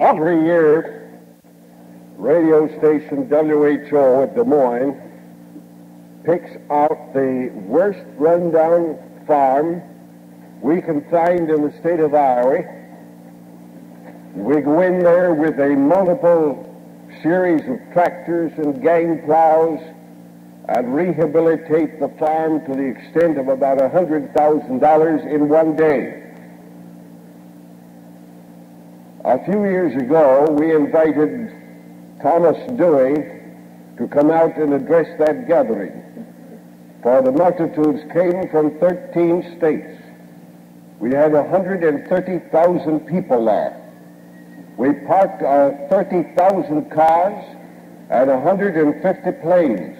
Every year, radio station WHO at Des Moines picks out the worst rundown farm we can find in the state of Iowa. We go in there with a multiple series of tractors and gang plows and rehabilitate the farm to the extent of about $100,000 in one day. A few years ago, we invited Thomas Dewey to come out and address that gathering, for the multitudes came from 13 states. We had 130,000 people there. We parked uh, 30,000 cars and 150 planes.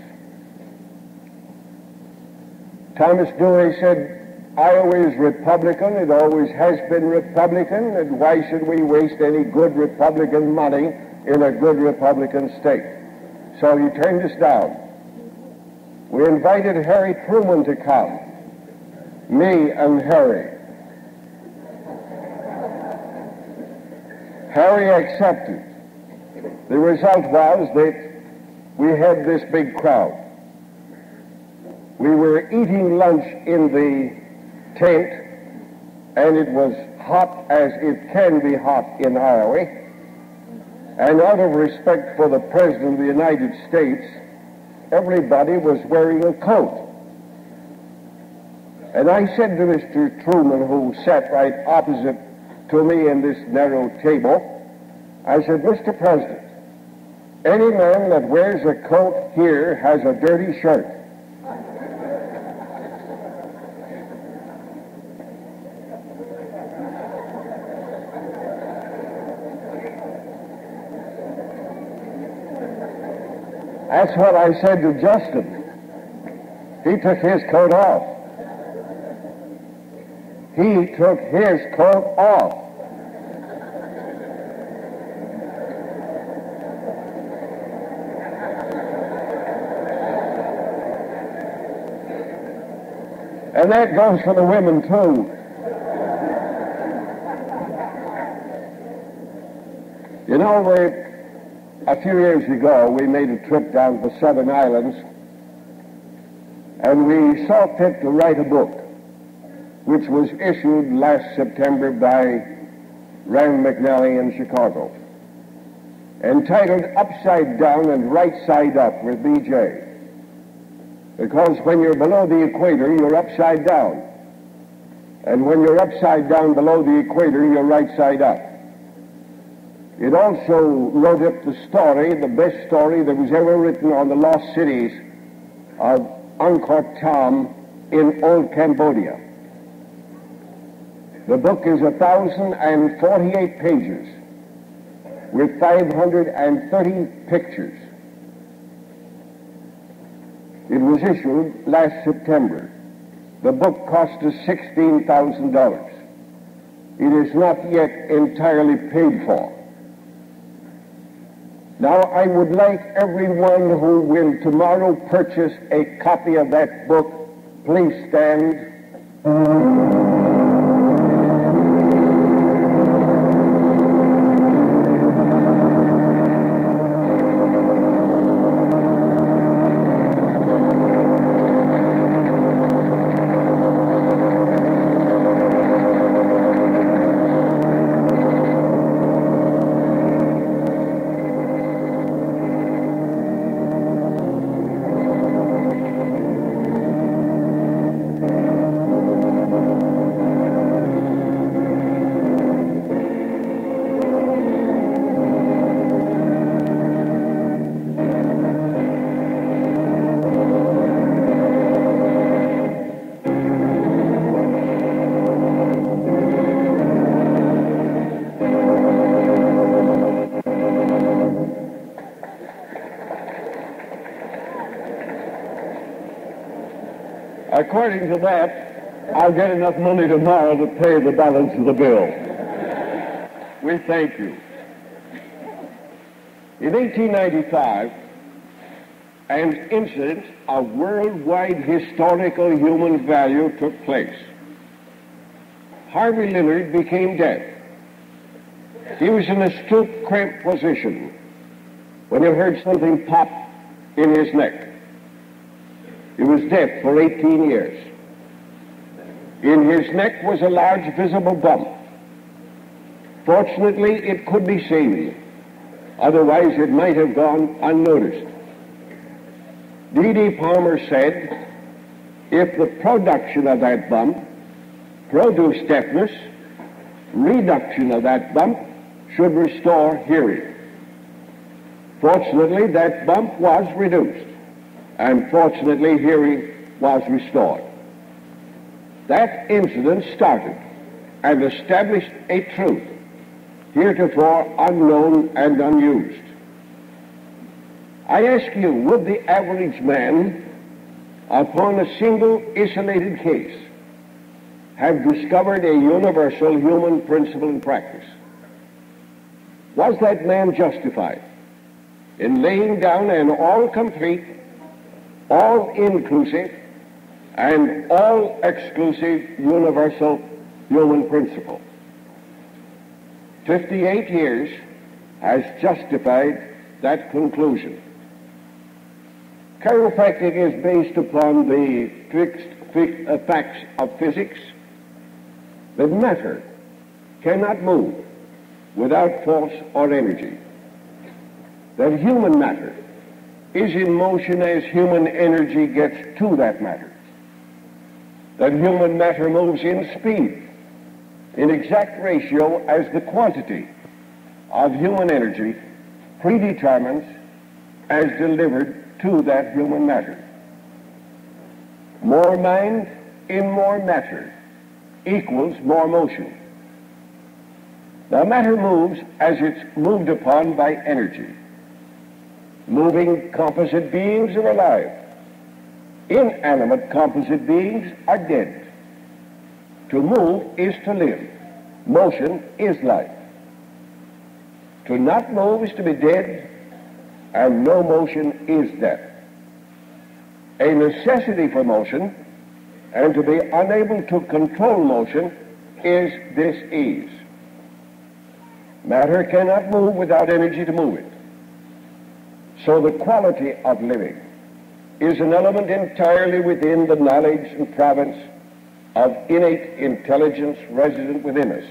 Thomas Dewey said, Iowa is Republican. It always has been Republican, and why should we waste any good Republican money in a good Republican state? So he turned us down. We invited Harry Truman to come, me and Harry. Harry accepted. The result was that we had this big crowd. We were eating lunch in the tent, and it was hot as it can be hot in Iowa. And out of respect for the President of the United States, everybody was wearing a coat. And I said to Mr. Truman, who sat right opposite to me in this narrow table, I said, Mr. President, any man that wears a coat here has a dirty shirt. That's what I said to Justin. He took his coat off. He took his coat off. And that goes for the women, too. You know, we, a few years ago, we made a trip down to the Southern Islands, and we saw fit to write a book, which was issued last September by Rand McNally in Chicago, entitled Upside Down and Right Side Up with B.J. Because when you're below the equator, you're upside down. And when you're upside down below the equator, you're right side up. It also wrote up the story, the best story that was ever written on the lost cities of Angkor Thom in old Cambodia. The book is 1,048 pages with 530 pictures. It was issued last September. The book cost us $16,000. It is not yet entirely paid for. Now, I would like everyone who will tomorrow purchase a copy of that book, please stand. According to that, I'll get enough money tomorrow to pay the balance of the bill. We thank you. In 1895, an incident of worldwide historical human value took place. Harvey Lillard became dead. He was in a stoop cramped position when he heard something pop in his neck. He was deaf for 18 years. In his neck was a large visible bump. Fortunately, it could be seen. Otherwise, it might have gone unnoticed. D.D. Palmer said, if the production of that bump produced deafness, reduction of that bump should restore hearing. Fortunately, that bump was reduced, and fortunately, hearing was restored. That incident started and established a truth heretofore unknown and unused. I ask you, would the average man, upon a single isolated case, have discovered a universal human principle in practice? Was that man justified in laying down an all complete, all inclusive, and all exclusive universal human principle? 58 years has justified that conclusion. Chiropractic is based upon the fixed, uh, facts of physics that matter cannot move without force or energy. That human matter is in motion as human energy gets to that matter. That human matter moves in speed in exact ratio as the quantity of human energy predetermines as delivered to that human matter. More mind in more matter equals more motion. Now matter moves as it's moved upon by energy. Moving composite beings are alive. Inanimate composite beings are dead. To move is to live. Motion is life. To not move is to be dead, and no motion is death. A necessity for motion and to be unable to control motion is dis-ease. Matter cannot move without energy to move it. So the quality of living is an element entirely within the knowledge and province of innate intelligence resident within us.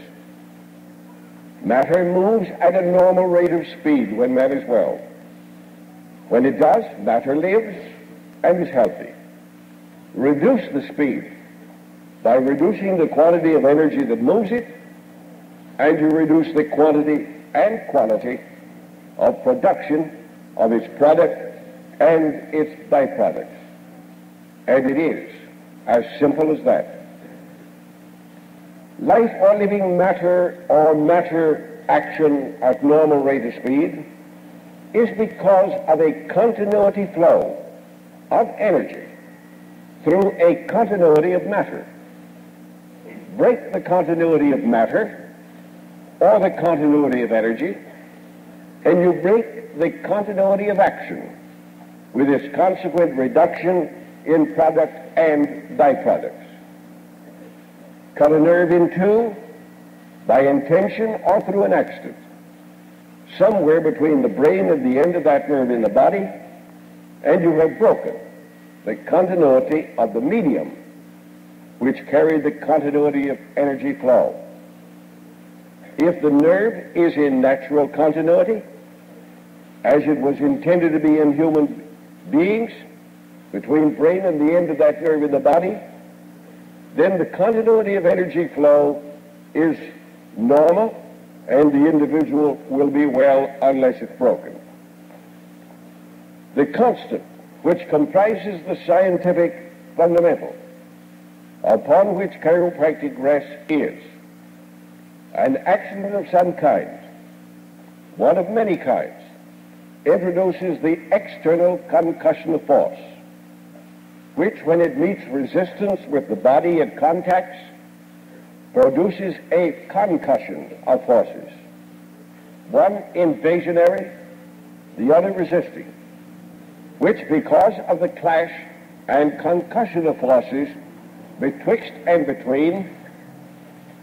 Matter moves at a normal rate of speed when man is well. When it does, matter lives and is healthy. Reduce the speed by reducing the quantity of energy that moves it, and you reduce the quantity and quality of production of its product and its byproducts. And it is as simple as that life or living matter or matter action at normal rate of speed is because of a continuity flow of energy through a continuity of matter. Break the continuity of matter or the continuity of energy, and you break the continuity of action with its consequent reduction in product and byproduct cut a nerve in two by intention or through an accident. Somewhere between the brain and the end of that nerve in the body, and you have broken the continuity of the medium which carried the continuity of energy flow. If the nerve is in natural continuity, as it was intended to be in human beings, between brain and the end of that nerve in the body, then the continuity of energy flow is normal and the individual will be well unless it's broken. The constant which comprises the scientific fundamental upon which chiropractic rests is an accident of some kind, one of many kinds, introduces the external concussion of force which, when it meets resistance with the body it contacts, produces a concussion of forces, one invasionary, the other resisting, which, because of the clash and concussion of forces betwixt and between,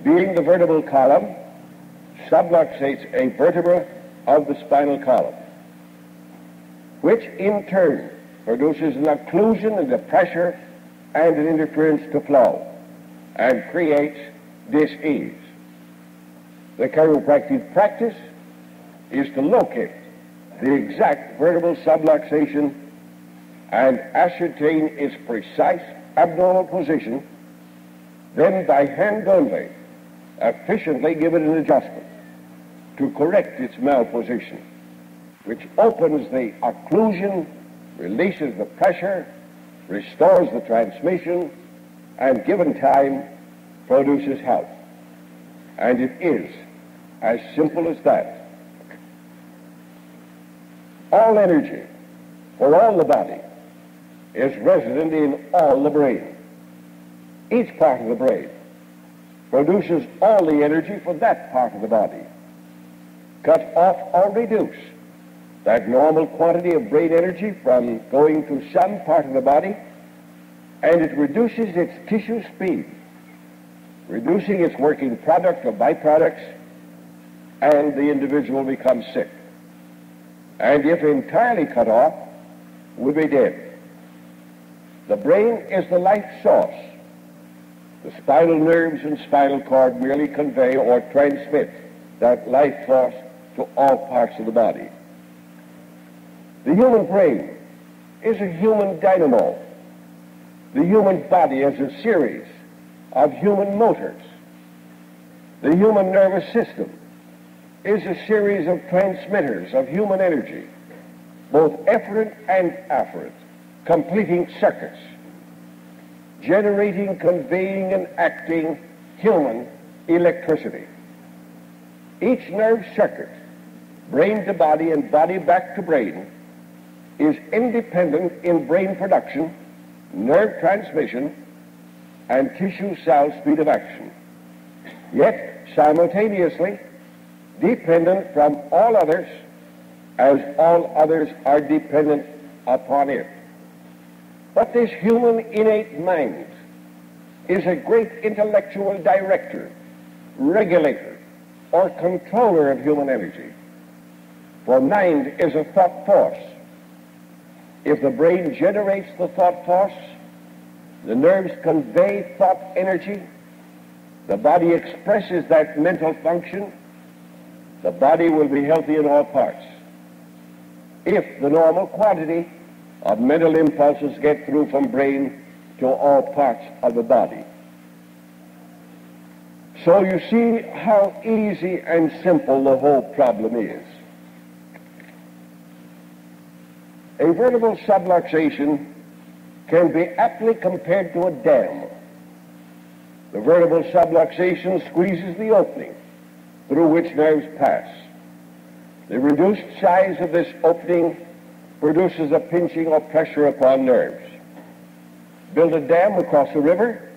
being the vertebral column, subluxates a vertebra of the spinal column, which in turn produces an occlusion of the pressure and an interference to flow and creates dis-ease. The chiropractic practice is to locate the exact vertebral subluxation and ascertain its precise abnormal position, then by hand only efficiently give it an adjustment to correct its malposition, which opens the occlusion, releases the pressure, restores the transmission, and given time produces health. And it is as simple as that. All energy for all the body is resident in all the brain. Each part of the brain produces all the energy for that part of the body. Cut off or reduce that normal quantity of brain energy from going to some part of the body, and it reduces its tissue speed, reducing its working product or byproducts, and the individual becomes sick. And if entirely cut off, would be dead. The brain is the life source the spinal nerves and spinal cord merely convey or transmit that life force to all parts of the body. The human brain is a human dynamo. The human body is a series of human motors. The human nervous system is a series of transmitters of human energy, both efferent and afferent, completing circuits generating, conveying, and acting human electricity. Each nerve circuit, brain to body and body back to brain, is independent in brain production, nerve transmission, and tissue cell speed of action, yet simultaneously dependent from all others as all others are dependent upon it. But this human innate mind is a great intellectual director, regulator, or controller of human energy. For mind is a thought force. If the brain generates the thought force, the nerves convey thought energy, the body expresses that mental function, the body will be healthy in all parts. If the normal quantity of mental impulses get through from brain to all parts of the body. So you see how easy and simple the whole problem is. A vertebral subluxation can be aptly compared to a dam. The vertebral subluxation squeezes the opening through which nerves pass. The reduced size of this opening produces a pinching or pressure upon nerves. Build a dam across a river,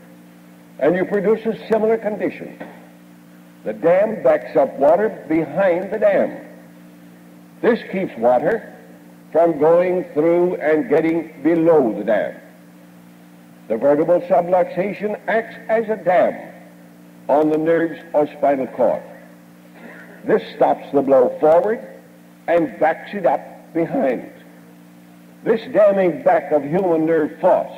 and you produce a similar condition. The dam backs up water behind the dam. This keeps water from going through and getting below the dam. The vertebral subluxation acts as a dam on the nerves or spinal cord. This stops the blow forward and backs it up behind. This damming back of human nerve force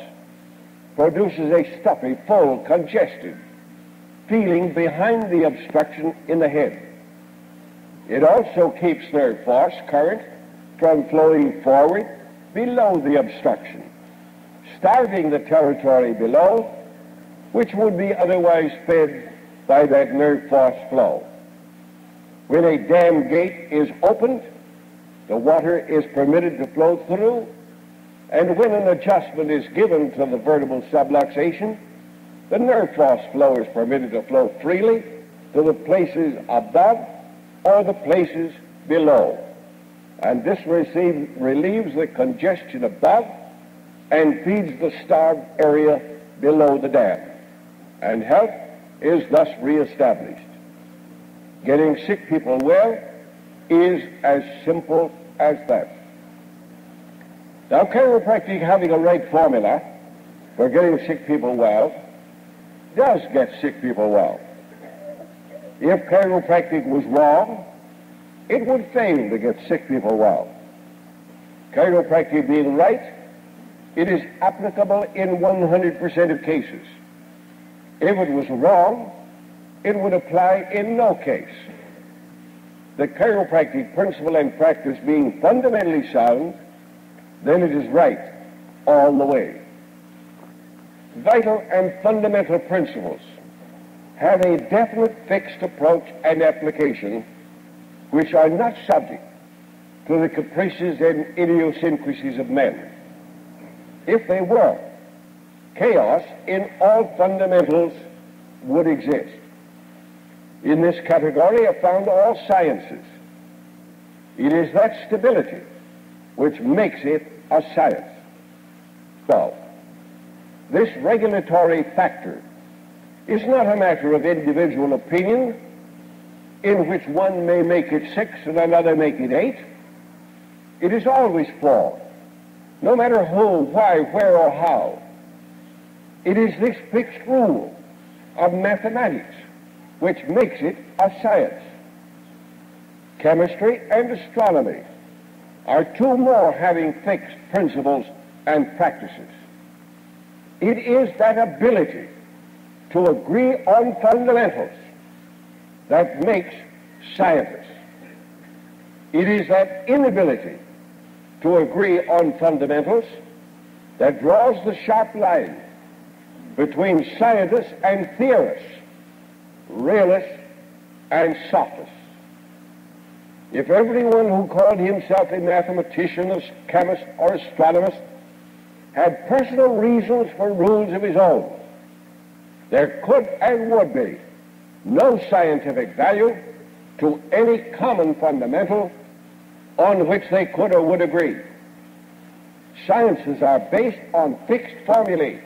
produces a stuffy, full, congested feeling behind the obstruction in the head. It also keeps nerve force current from flowing forward below the obstruction, starving the territory below, which would be otherwise fed by that nerve force flow. When a dam gate is opened, the water is permitted to flow through, and when an adjustment is given to the vertebral subluxation, the nerve force flow is permitted to flow freely to the places above or the places below. And this receive, relieves the congestion above and feeds the starved area below the dam. And health is thus reestablished. Getting sick people well is as simple as that. Now, chiropractic having a right formula for getting sick people well does get sick people well. if chiropractic was wrong, it would fail to get sick people well. Chiropractic being right, it is applicable in 100% of cases. If it was wrong, it would apply in no case. The chiropractic principle and practice being fundamentally sound, then it is right all the way. Vital and fundamental principles have a definite fixed approach and application which are not subject to the caprices and idiosyncrasies of men. If they were, chaos in all fundamentals would exist. In this category are found all sciences. It is that stability which makes it a science. Well, this regulatory factor is not a matter of individual opinion in which one may make it six and another make it eight. It is always flawed, no matter who, why, where, or how. It is this fixed rule of mathematics which makes it a science. Chemistry and astronomy are two more having fixed principles and practices. It is that ability to agree on fundamentals that makes scientists. It is that inability to agree on fundamentals that draws the sharp line between scientists and theorists, realists and sophists. If everyone who called himself a mathematician, a chemist, or astronomist had personal reasons for rules of his own, there could and would be no scientific value to any common fundamental on which they could or would agree. Sciences are based on fixed formulae.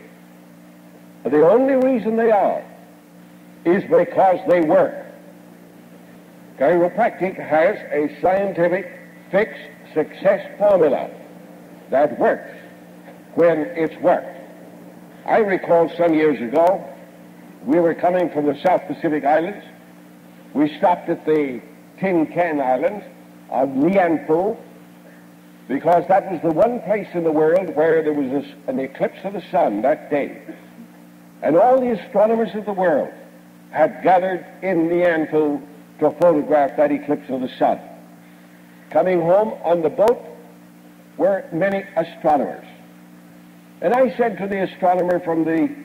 The only reason they are is because they work. Chiropractic has a scientific fixed success formula that works when it's worked. I recall some years ago, we were coming from the South Pacific Islands. We stopped at the Tin Can Islands uh, of Lian Phu because that was the one place in the world where there was an eclipse of the sun that day. And all the astronomers of the world had gathered in Lian Phu to photograph that eclipse of the sun. Coming home on the boat were many astronomers. And I said to the astronomer from the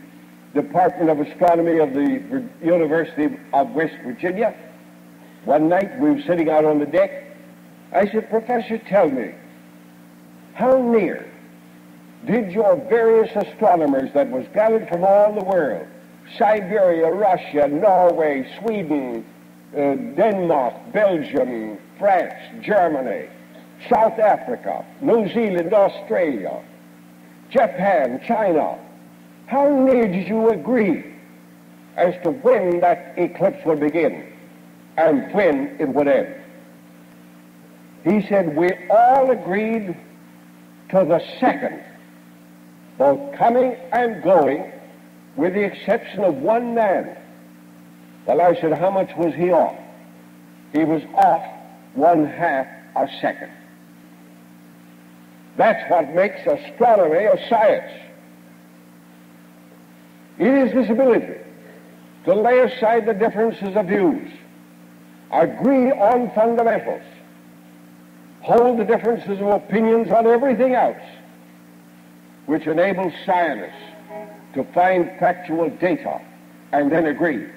Department of Astronomy of the University of West Virginia, one night we were sitting out on the deck, I said, Professor, tell me, how near did your various astronomers that was gathered from all the world, Siberia, Russia, Norway, Sweden, uh, Denmark, Belgium, France, Germany, South Africa, New Zealand, Australia, Japan, China, how near did you agree as to when that eclipse would begin and when it would end? He said, we all agreed to the second, both coming and going, with the exception of one man. Well, I said, how much was he off? He was off one half a second. That's what makes astronomy a science. It is this ability to lay aside the differences of views, agree on fundamentals, hold the differences of opinions on everything else, which enables scientists to find factual data and then agree.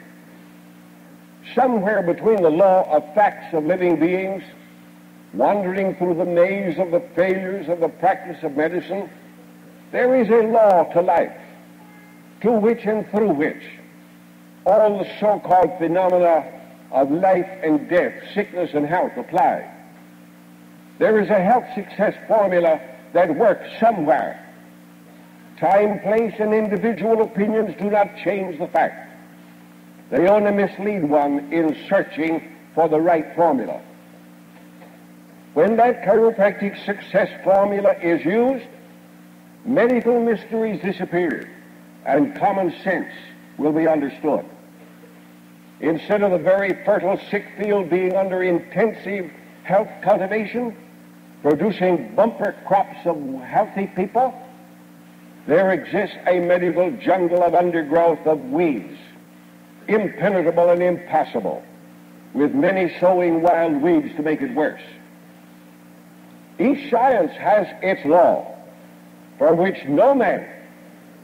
Somewhere between the law of facts of living beings, wandering through the maze of the failures of the practice of medicine, there is a law to life to which and through which all the so-called phenomena of life and death, sickness and health apply. There is a health success formula that works somewhere. Time, place, and individual opinions do not change the fact. They only mislead one in searching for the right formula. When that chiropractic success formula is used, medical mysteries disappear and common sense will be understood. instead of the very fertile sick field being under intensive health cultivation, producing bumper crops of healthy people, there exists a medical jungle of undergrowth of weeds, impenetrable and impassable, with many sowing wild weeds to make it worse. Each science has its law, for which no man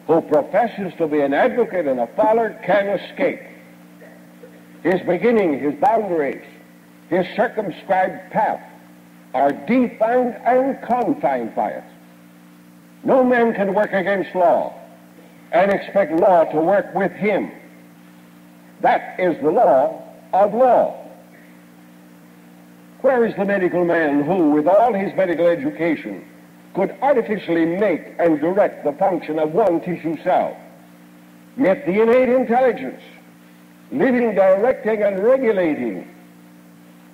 who professes to be an advocate and a follower can escape. His beginning, his boundaries, his circumscribed path are defined and confined by it. No man can work against law and expect law to work with him. That is the law of law. Where is the medical man who, with all his medical education, could artificially make and direct the function of one tissue cell? Yet the innate intelligence, living, directing, and regulating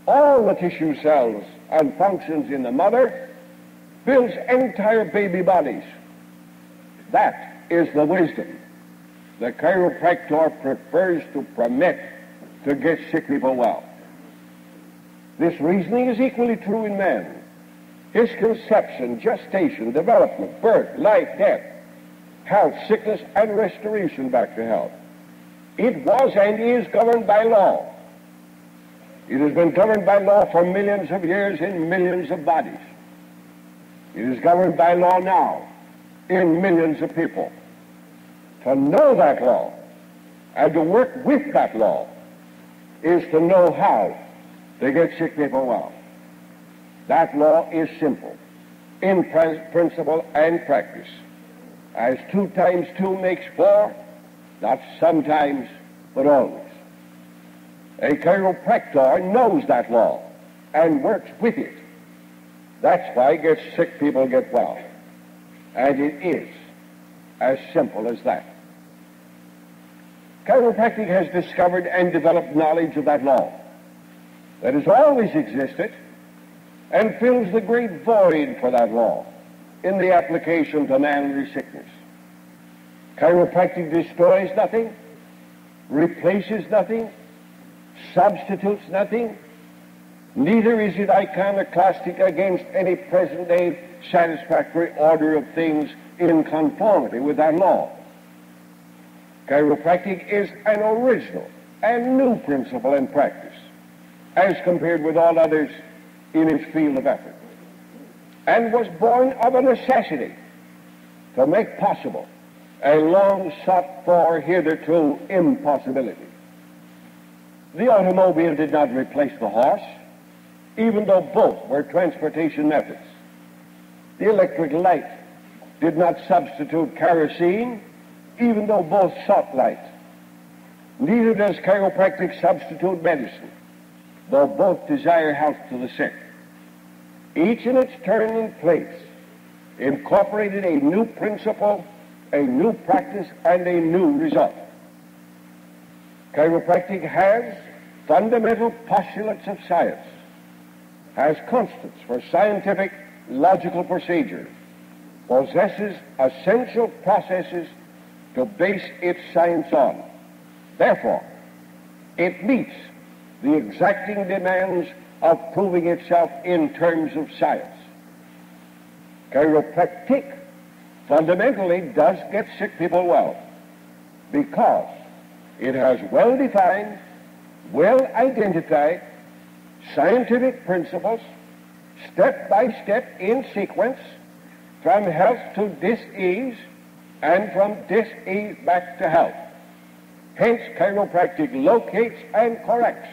all the tissue cells and functions in the mother, builds entire baby bodies. That is the wisdom. The chiropractor prefers to permit to get sick people well. This reasoning is equally true in man. His conception, gestation, development, birth, life, death, health, sickness, and restoration back to health. It was and is governed by law. It has been governed by law for millions of years in millions of bodies. It is governed by law now in millions of people. To know that law and to work with that law is to know how to get sick people well. That law is simple in principle and practice. As two times two makes four, not sometimes, but always. A chiropractor knows that law and works with it. That's why gets sick people get well. And it is as simple as that. Chiropractic has discovered and developed knowledge of that law that has always existed and fills the great void for that law in the application to manly sickness. Chiropractic destroys nothing, replaces nothing, substitutes nothing, neither is it iconoclastic against any present day satisfactory order of things in conformity with that law. Chiropractic is an original and new principle and practice as compared with all others in its field of effort and was born of a necessity to make possible a long sought for hitherto impossibility. The automobile did not replace the horse, even though both were transportation methods. The electric light did not substitute kerosene, even though both sought light. Neither does chiropractic substitute medicine, though both desire health to the sick. Each in its turn and place incorporated a new principle, a new practice, and a new result. Chiropractic has fundamental postulates of science, has constants for scientific logical procedure, possesses essential processes to base its science on. Therefore, it meets the exacting demands of proving itself in terms of science. Chiropractic fundamentally does get sick people well because it has well defined, well identified scientific principles, step by step in sequence, from health to disease and from disease back to health. Hence, chiropractic locates and corrects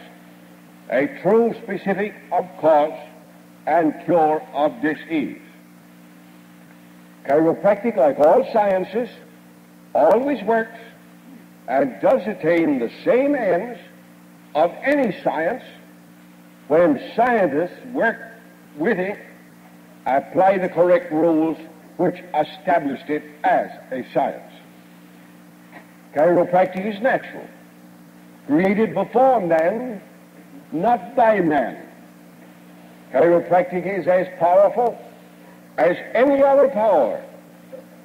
a true specific of cause and cure of disease. Chiropractic, like all sciences, always works and does attain the same ends of any science when scientists work with it, apply the correct rules which established it as a science. Chiropractic is natural, created before man, not by man. Chiropractic is as powerful as any other power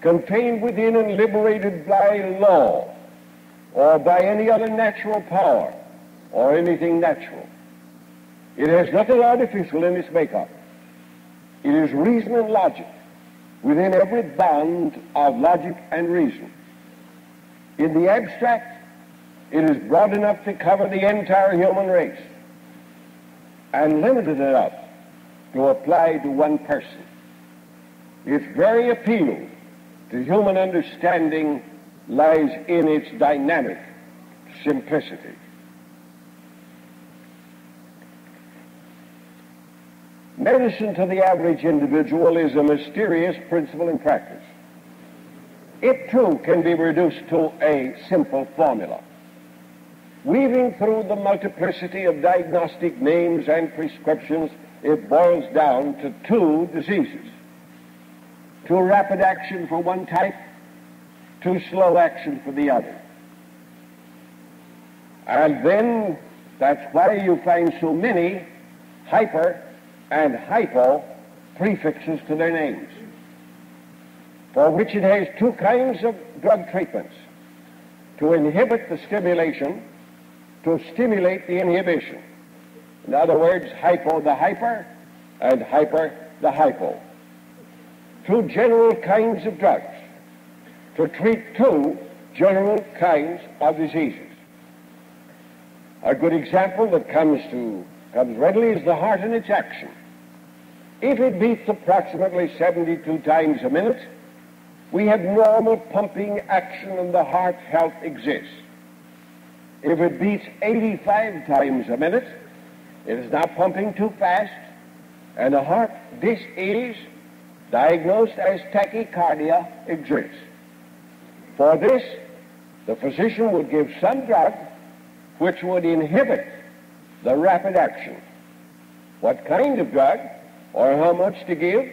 contained within and liberated by law or by any other natural power or anything natural. It has nothing artificial in its makeup. It is reason and logic within every bound of logic and reason. In the abstract, it is broad enough to cover the entire human race and limited enough to apply to one person. Its very appeal to human understanding lies in its dynamic simplicity. Medicine to the average individual is a mysterious principle in practice. It too can be reduced to a simple formula. Weaving through the multiplicity of diagnostic names and prescriptions, it boils down to two diseases. Too rapid action for one type, too slow action for the other. And then that's why you find so many hyper and hypo prefixes to their names, for which it has two kinds of drug treatments to inhibit the stimulation, to stimulate the inhibition. In other words, hypo the hyper and hyper the hypo. Two general kinds of drugs to treat two general kinds of diseases. A good example that comes to comes readily is the heart and its action. If it beats approximately 72 times a minute, we have normal pumping action and the heart health exists. If it beats 85 times a minute, it is not pumping too fast, and the heart disease, diagnosed as tachycardia, exists. For this, the physician would give some drug which would inhibit the rapid action. What kind of drug? or how much to give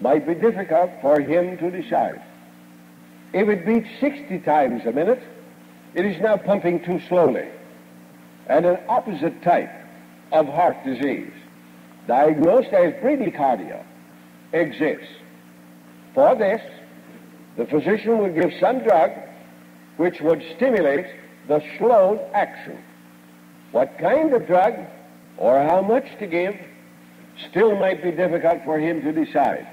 might be difficult for him to decide. If it beats 60 times a minute, it is now pumping too slowly. And an opposite type of heart disease, diagnosed as bradycardia, exists. For this, the physician would give some drug which would stimulate the slowed action. What kind of drug or how much to give still might be difficult for him to decide.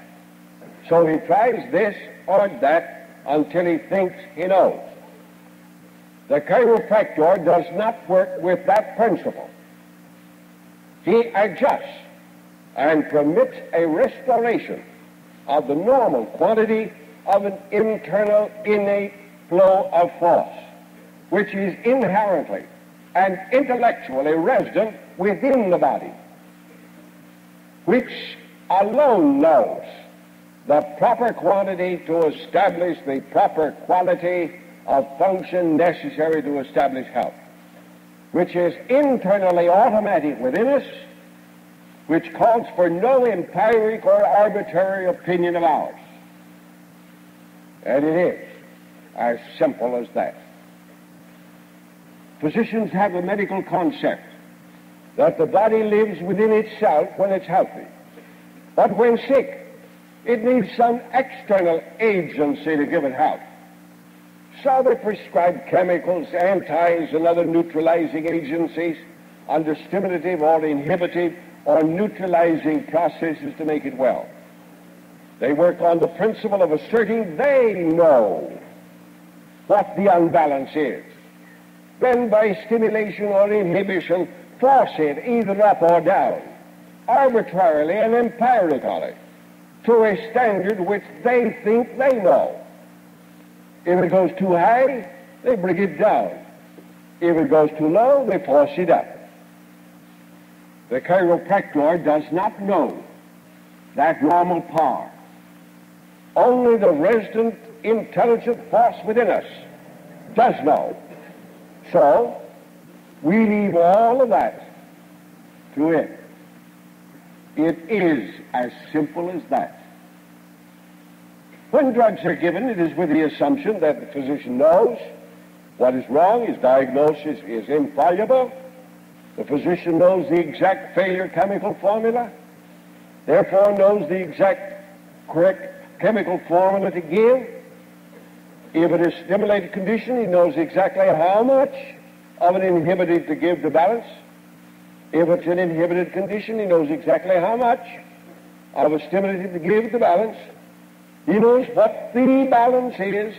So he tries this or that until he thinks he knows. The chiropractor does not work with that principle. He adjusts and permits a restoration of the normal quantity of an internal innate flow of force, which is inherently and intellectually resident within the body which alone knows the proper quantity to establish the proper quality of function necessary to establish health, which is internally automatic within us, which calls for no empiric or arbitrary opinion of ours. And it is as simple as that. Physicians have a medical concept that the body lives within itself when it's healthy. But when sick, it needs some external agency to give it health. So they prescribe chemicals, antis, and other neutralizing agencies under stimulative or inhibitive or neutralizing processes to make it well. They work on the principle of asserting they know what the unbalance is. Then by stimulation or inhibition, force it either up or down, arbitrarily and empirically, to a standard which they think they know. If it goes too high, they bring it down. If it goes too low, they force it up. The chiropractor does not know that normal power. Only the resident intelligent force within us does know. So, we leave all of that to it. It is as simple as that. When drugs are given, it is with the assumption that the physician knows what is wrong, his diagnosis is infallible, the physician knows the exact failure chemical formula, therefore knows the exact correct chemical formula to give. If it is stimulated condition, he knows exactly how much of an inhibited to give to balance. If it's an inhibited condition, he knows exactly how much of a stimulative to give to balance. He knows what the balance is,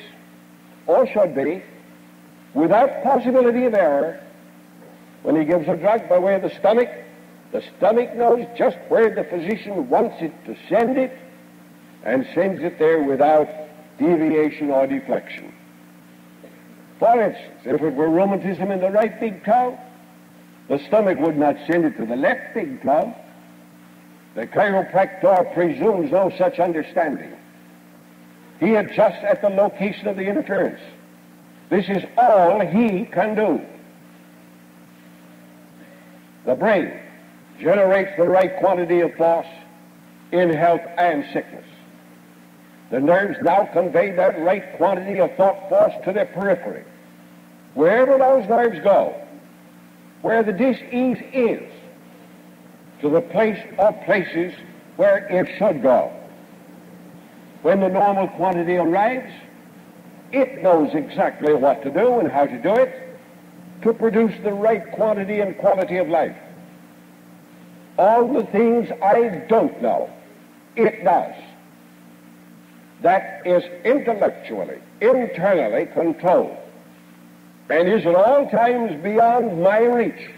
or should be, without possibility of error. When he gives a drug by way of the stomach, the stomach knows just where the physician wants it to send it and sends it there without deviation or deflection. For instance, if it were rheumatism in the right big toe, the stomach would not send it to the left big toe. The chiropractor presumes no such understanding. He adjusts at the location of the interference. This is all he can do. The brain generates the right quantity of force in health and sickness. The nerves now convey that right quantity of thought force to the periphery. Wherever those nerves go, where the disease is, to the place or places where it should go. When the normal quantity arrives, it knows exactly what to do and how to do it to produce the right quantity and quality of life. All the things I don't know, it does. That is intellectually, internally controlled, and is at all times beyond my reach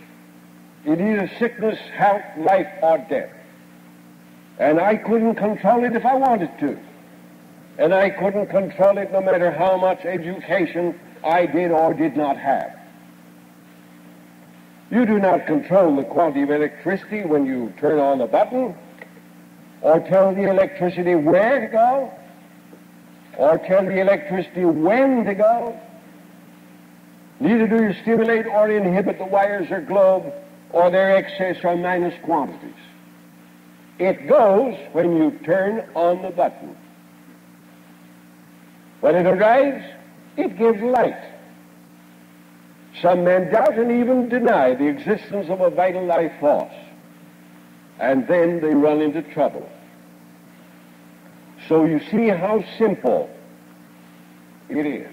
in either sickness, health, life, or death. And I couldn't control it if I wanted to. And I couldn't control it no matter how much education I did or did not have. You do not control the quantity of electricity when you turn on the button, or tell the electricity where to go, or tell the electricity when to go. Neither do you stimulate or inhibit the wires or globe or their excess or minus quantities. It goes when you turn on the button. When it arrives, it gives light. Some men doubt and even deny the existence of a vital life force. And then they run into trouble. So you see how simple it is.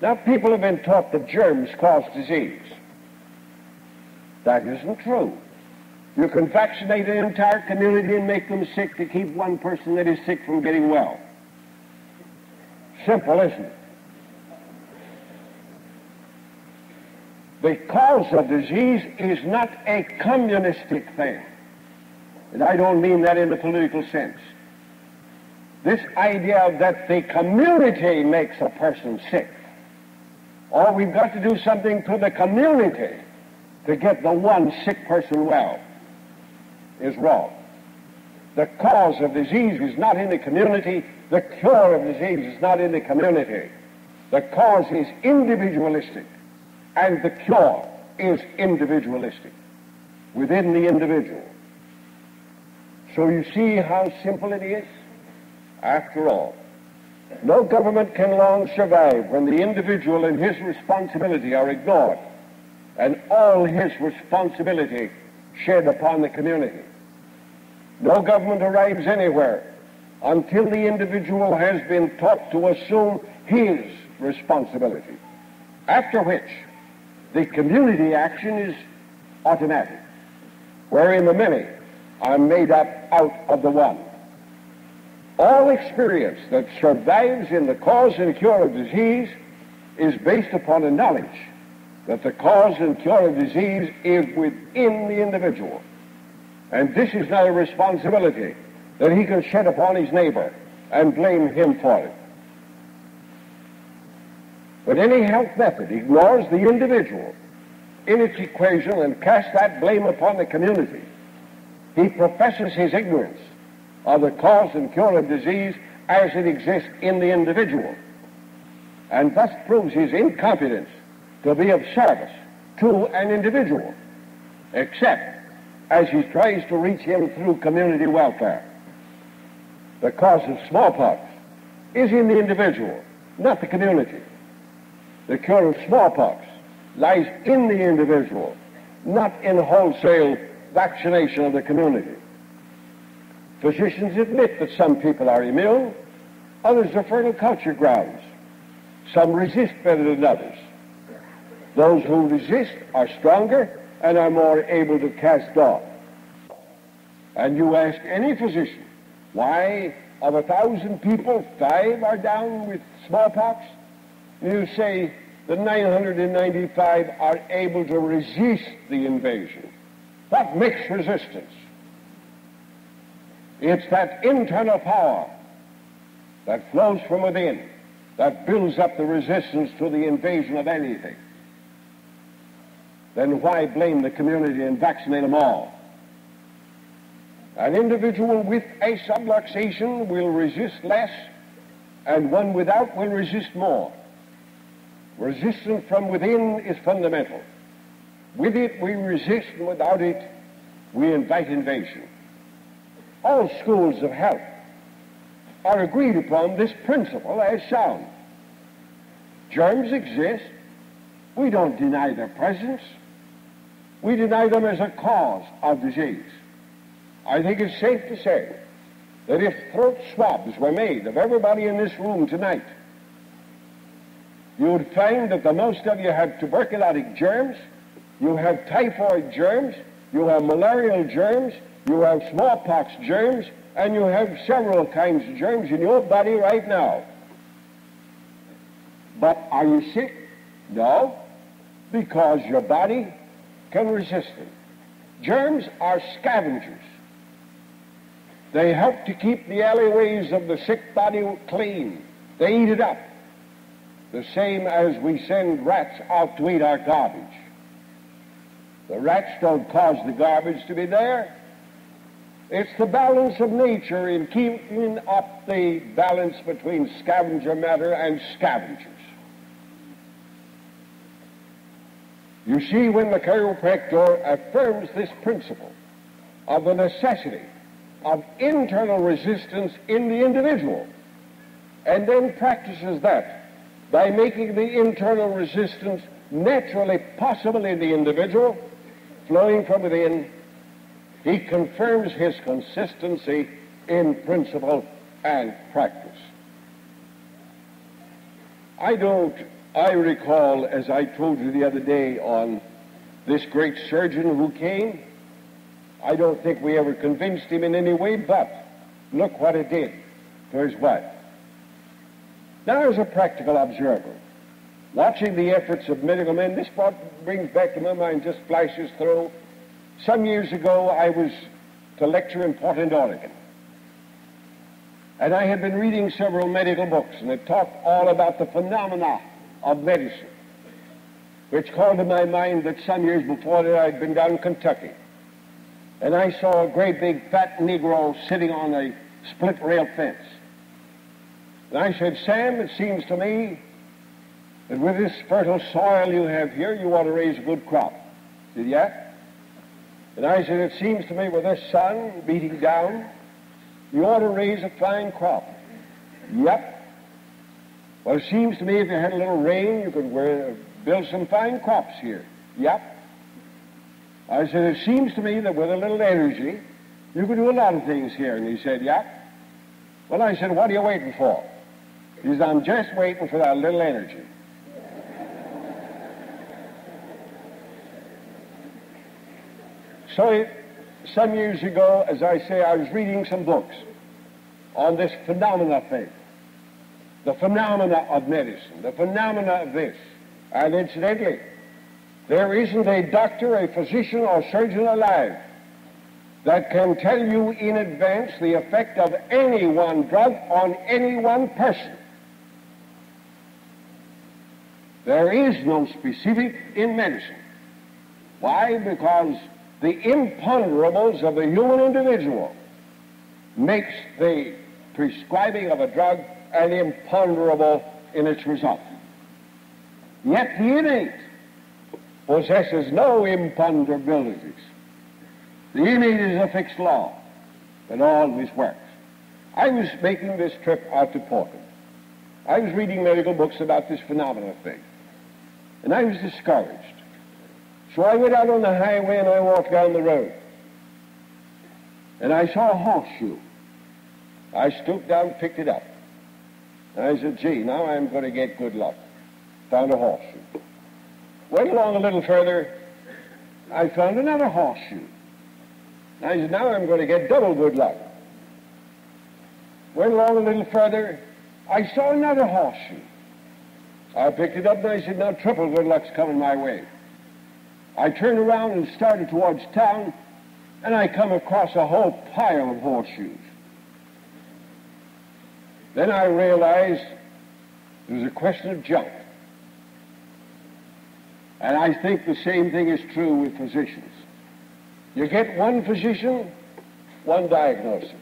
Now, people have been taught that germs cause disease. That isn't true. You can vaccinate an entire community and make them sick to keep one person that is sick from getting well. Simple, isn't it? The cause of disease is not a communistic thing. And I don't mean that in the political sense. This idea that the community makes a person sick, or we've got to do something to the community to get the one sick person well, is wrong. The cause of disease is not in the community. The cure of disease is not in the community. The cause is individualistic and the cure is individualistic within the individual. So you see how simple it is? After all, no government can long survive when the individual and his responsibility are ignored and all his responsibility shed upon the community. No government arrives anywhere until the individual has been taught to assume his responsibility. After which, the community action is automatic, wherein the many are made up out of the one. All experience that survives in the cause and cure of disease is based upon a knowledge that the cause and cure of disease is within the individual. And this is not a responsibility that he can shed upon his neighbor and blame him for it. But any health method ignores the individual in its equation and casts that blame upon the community. He professes his ignorance of the cause and cure of disease as it exists in the individual, and thus proves his incompetence to be of service to an individual, except as he tries to reach him through community welfare. The cause of smallpox is in the individual, not the community. The cure of smallpox lies in the individual, not in wholesale vaccination of the community. Physicians admit that some people are immune, others are fertile culture grounds. Some resist better than others. Those who resist are stronger and are more able to cast off. And you ask any physician, why of a thousand people, five are down with smallpox? You say the 995 are able to resist the invasion. What makes resistance? It's that internal power that flows from within that builds up the resistance to the invasion of anything. Then why blame the community and vaccinate them all? An individual with a subluxation will resist less, and one without will resist more. Resistance from within is fundamental. With it we resist, and without it we invite invasion. All schools of health are agreed upon this principle as sound. Germs exist. We don't deny their presence. We deny them as a cause of disease. I think it's safe to say that if throat swabs were made of everybody in this room tonight, you would find that the most of you have tuberculotic germs, you have typhoid germs, you have malarial germs, you have smallpox germs, and you have several kinds of germs in your body right now. But are you sick? No, because your body can resist them. Germs are scavengers. They help to keep the alleyways of the sick body clean. They eat it up. The same as we send rats out to eat our garbage. The rats don't cause the garbage to be there. It's the balance of nature in keeping up the balance between scavenger matter and scavengers. You see, when the chiropractor affirms this principle of the necessity of internal resistance in the individual and then practices that by making the internal resistance naturally possible in the individual, flowing from within, he confirms his consistency in principle and practice. I don't, I recall, as I told you the other day on this great surgeon who came, I don't think we ever convinced him in any way, but look what it did to his wife. Now, as a practical observer, watching the efforts of medical men, this brought, brings back to my mind, just flashes through. Some years ago, I was to lecture in Portland, Oregon. And I had been reading several medical books, and it talked all about the phenomena of medicine, which called to my mind that some years before that I'd been down in Kentucky and I saw a great big fat Negro sitting on a split rail fence. And I said, Sam, it seems to me that with this fertile soil you have here, you ought to raise a good crop. He said, yeah? And I said, it seems to me with this sun beating down, you ought to raise a fine crop. Yep. Well, it seems to me if you had a little rain, you could build some fine crops here. Yep. I said, it seems to me that with a little energy, you could do a lot of things here. And he said, yeah. Well, I said, what are you waiting for? He said, I'm just waiting for that little energy. so some years ago, as I say, I was reading some books on this phenomena thing. The phenomena of medicine, the phenomena of this. And incidentally, there isn't a doctor, a physician, or surgeon alive that can tell you in advance the effect of any one drug on any one person. There is no specific in medicine. Why? Because the imponderables of the human individual makes the prescribing of a drug an imponderable in its result. Yet the innate possesses no imponderabilities. The image is a fixed law that always works. I was making this trip out to Portland. I was reading medical books about this phenomenon thing, and I was discouraged. So I went out on the highway and I walked down the road. And I saw a horseshoe. I stooped down, picked it up. And I said, gee, now I'm going to get good luck. Found a horseshoe. Went along a little further, I found another horseshoe. I said, now I'm going to get double good luck. Went along a little further, I saw another horseshoe. I picked it up and I said, now triple good luck's coming my way. I turned around and started towards town, and I come across a whole pile of horseshoes. Then I realized it was a question of junk. And I think the same thing is true with physicians. You get one physician, one diagnosis.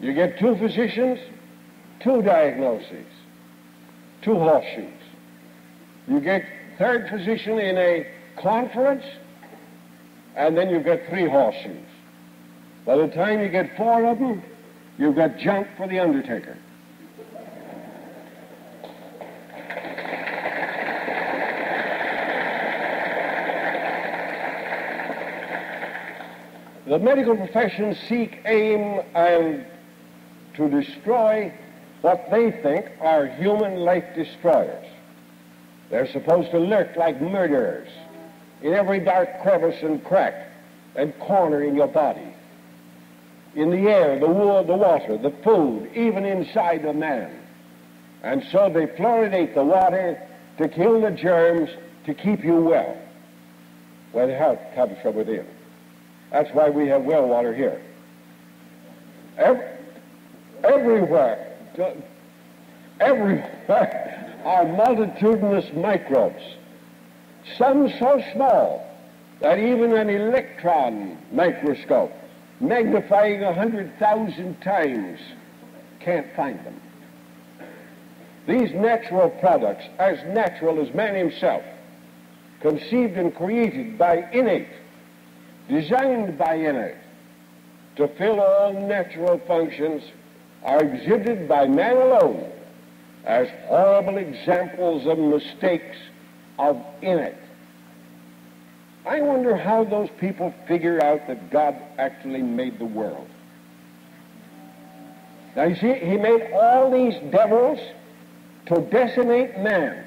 You get two physicians, two diagnoses, two horseshoes. You get third physician in a conference, and then you've got three horseshoes. By the time you get four of them, you've got junk for the undertaker. The medical profession seek, aim, and to destroy what they think are human life destroyers. They're supposed to lurk like murderers in every dark crevice and crack and corner in your body, in the air, the wood, the water, the food, even inside the man. And so they fluoridate the water to kill the germs to keep you well, when health comes from within. That's why we have well water here. Every, everywhere, everywhere are multitudinous microbes. Some so small that even an electron microscope, magnifying a hundred thousand times, can't find them. These natural products, as natural as man himself, conceived and created by innate designed by innate to fill all natural functions, are exhibited by man alone as horrible examples of mistakes of innate. I wonder how those people figure out that God actually made the world. Now you see, he made all these devils to decimate man.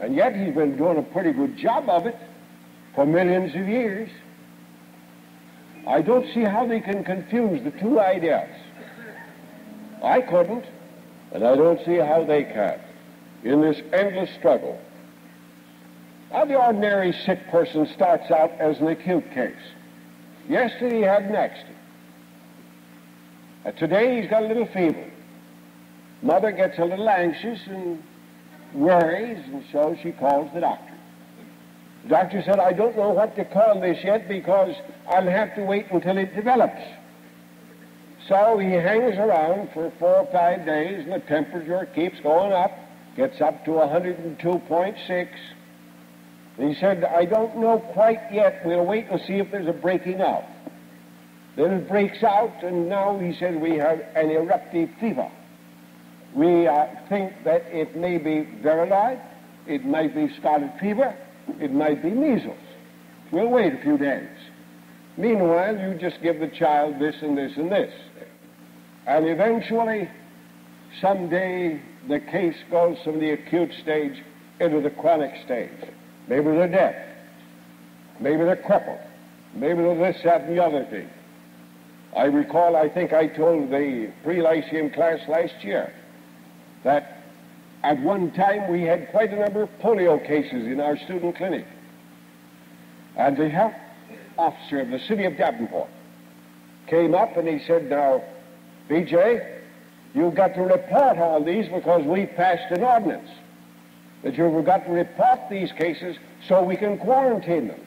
And yet he's been doing a pretty good job of it for millions of years. I don't see how they can confuse the two ideas. I couldn't, and I don't see how they can in this endless struggle. Now, the ordinary sick person starts out as an acute case. Yesterday he had next. Uh, today he's got a little fever. Mother gets a little anxious and worries, and so she calls the doctor. The doctor said, I don't know what to call this yet because I'll have to wait until it develops. So he hangs around for four or five days, and the temperature keeps going up, gets up to 102.6. He said, I don't know quite yet. We'll wait and see if there's a breaking out. Then it breaks out, and now he said we have an eruptive fever. We uh, think that it may be varioloid, it might be scarlet fever, it might be measles. We'll wait a few days. Meanwhile, you just give the child this and this and this. And eventually, someday, the case goes from the acute stage into the chronic stage. Maybe they're deaf. Maybe they're crippled. Maybe they're this, that, and the other thing. I recall, I think I told the pre-lyceum class last year that at one time, we had quite a number of polio cases in our student clinic. And the health officer of the city of Davenport came up and he said, Now, BJ, you've got to report all these because we passed an ordinance that you've got to report these cases so we can quarantine them.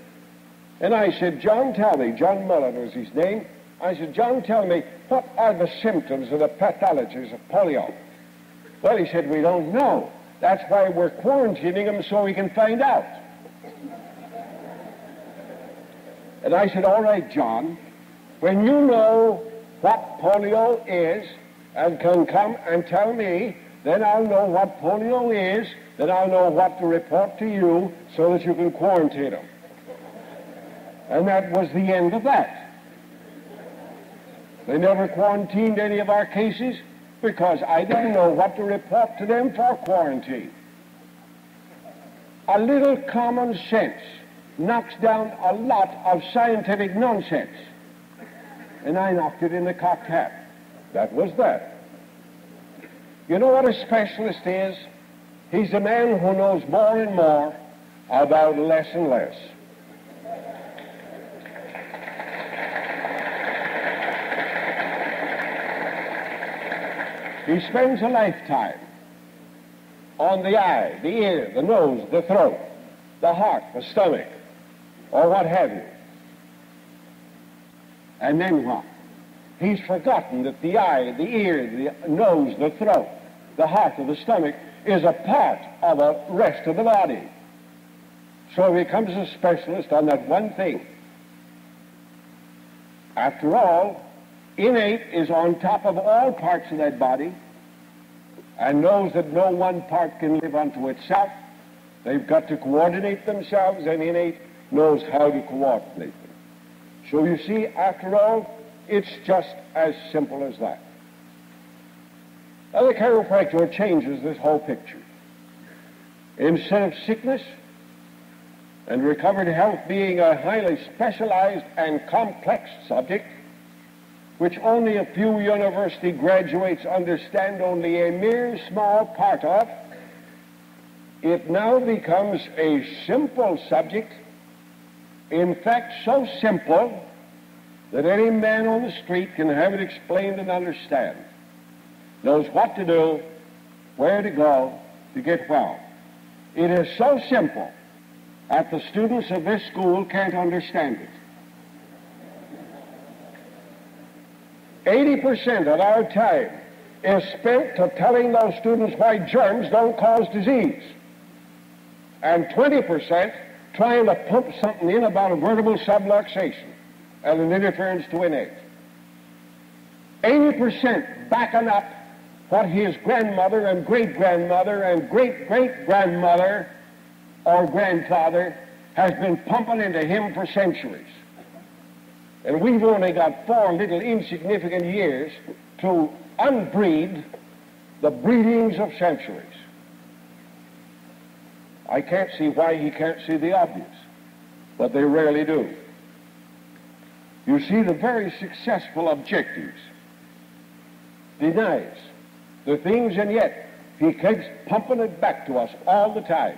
And I said, John, tell me, John Mullen was his name. I said, John, tell me, what are the symptoms or the pathologies of polio? Well, he said, we don't know. That's why we're quarantining them so we can find out. And I said, all right, John, when you know what polio is and can come and tell me, then I'll know what polio is, then I'll know what to report to you so that you can quarantine them. And that was the end of that. They never quarantined any of our cases because I didn't know what to report to them for quarantine. a little common sense knocks down a lot of scientific nonsense. And I knocked it in the cocked hat. That was that. You know what a specialist is? He's a man who knows more and more about less and less. He spends a lifetime on the eye, the ear, the nose, the throat, the heart, the stomach, or what have you. And then what? He's forgotten that the eye, the ear, the nose, the throat, the heart, or the stomach is a part of the rest of the body. So he becomes a specialist on that one thing. After all, innate is on top of all parts of that body and knows that no one part can live unto itself. They've got to coordinate themselves, and innate knows how to coordinate them. So you see, after all, it's just as simple as that. Now the chiropractor changes this whole picture. Instead of sickness and recovered health being a highly specialized and complex subject, which only a few university graduates understand only a mere small part of, it now becomes a simple subject, in fact so simple that any man on the street can have it explained and understand, knows what to do, where to go to get well. It is so simple that the students of this school can't understand it. 80% of our time is spent to telling those students why germs don't cause disease. And 20% trying to pump something in about a vertebral subluxation and an interference to innate. 80% backing up what his grandmother and great-grandmother and great-great-grandmother or grandfather has been pumping into him for centuries. And we've only got four little insignificant years to unbreed the breedings of centuries. I can't see why he can't see the obvious, but they rarely do. You see, the very successful objectives denies the things, and yet he keeps pumping it back to us all the time.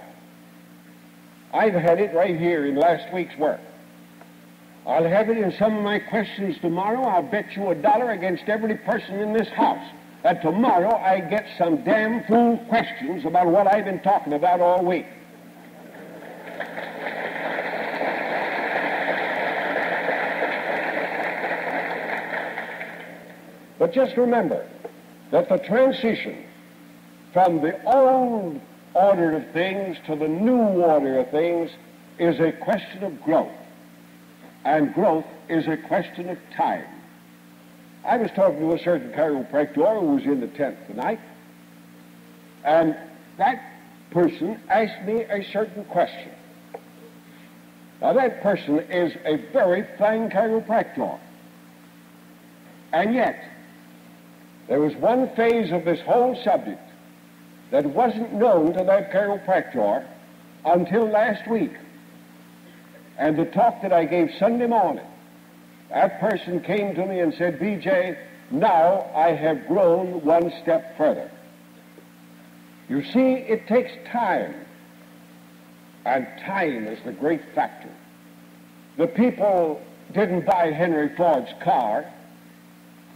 I've had it right here in last week's work. I'll have it in some of my questions tomorrow. I'll bet you a dollar against every person in this house that tomorrow I get some damn fool questions about what I've been talking about all week. But just remember that the transition from the old order of things to the new order of things is a question of growth. And growth is a question of time. I was talking to a certain chiropractor who was in the tent tonight, and that person asked me a certain question. Now, that person is a very fine chiropractor. And yet, there was one phase of this whole subject that wasn't known to that chiropractor until last week. And the talk that I gave Sunday morning, that person came to me and said, BJ, now I have grown one step further. You see, it takes time. And time is the great factor. The people didn't buy Henry Ford's car,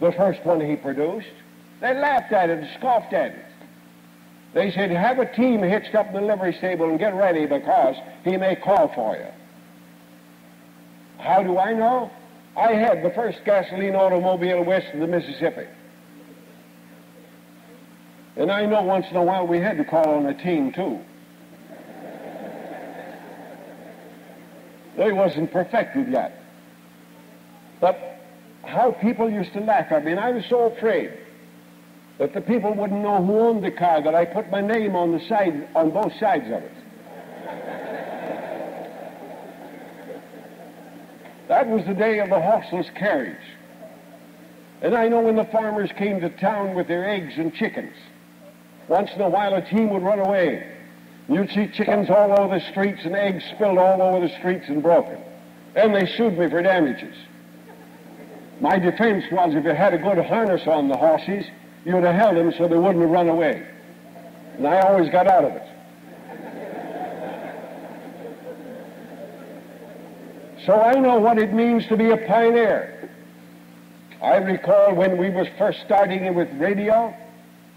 the first one he produced. They laughed at it and scoffed at it. They said, have a team hitched up in the livery stable and get ready because he may call for you. How do I know? I had the first gasoline automobile west of the Mississippi. And I know once in a while we had to call on a team, too. They wasn't perfected yet. But how people used to laugh at me, and I was so afraid that the people wouldn't know who owned the car that I put my name on the side, on both sides of it. That was the day of the horseless carriage. And I know when the farmers came to town with their eggs and chickens, once in a while a team would run away You'd see chickens all over the streets and eggs spilled all over the streets and broken. And they sued me for damages. My defense was if you had a good harness on the horses, you'd have held them so they wouldn't have run away. And I always got out of it. So I know what it means to be a pioneer. I recall when we was first starting with radio,